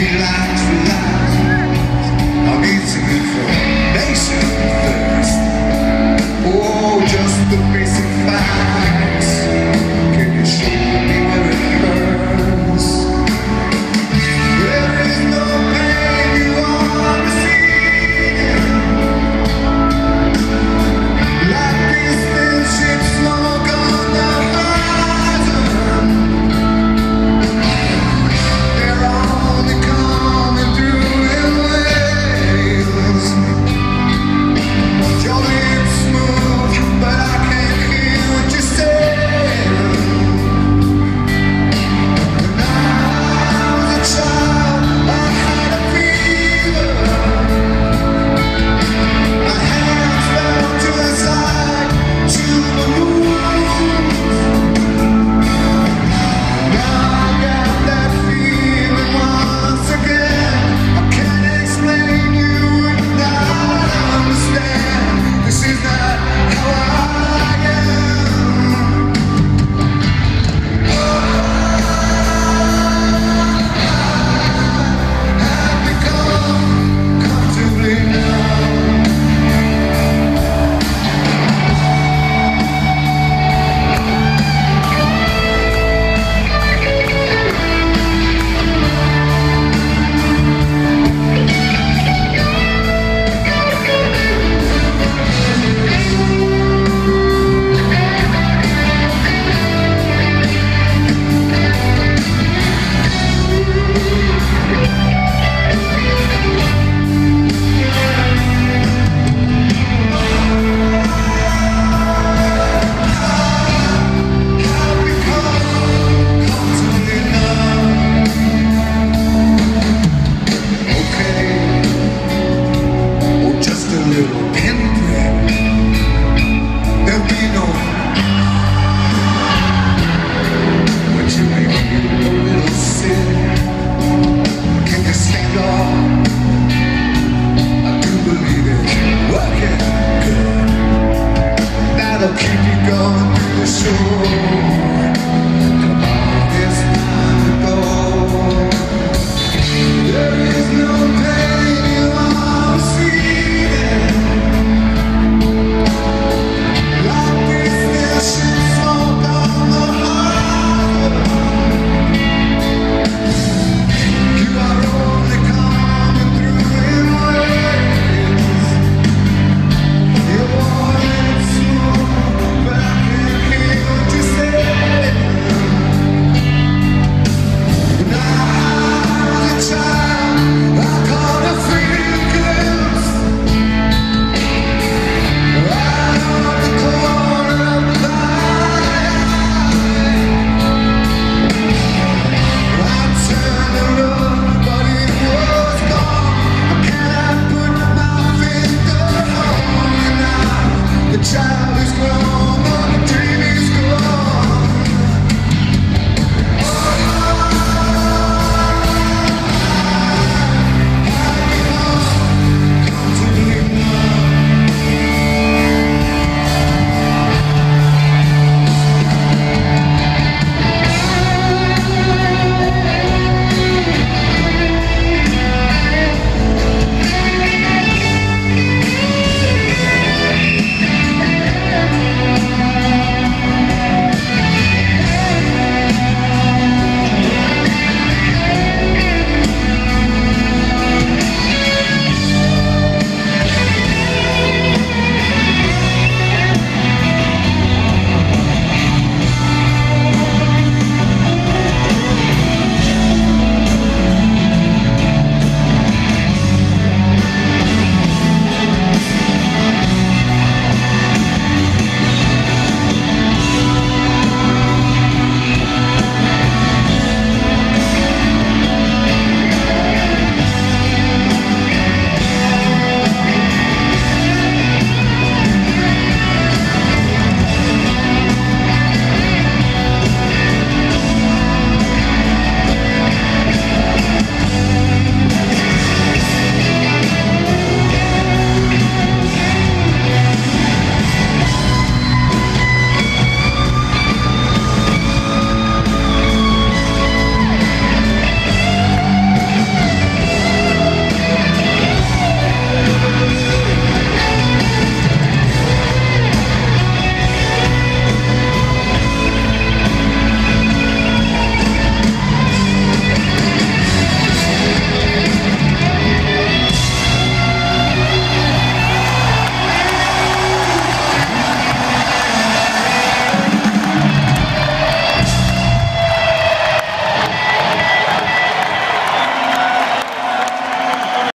Relax, relax. I need some information first. Oh, just the.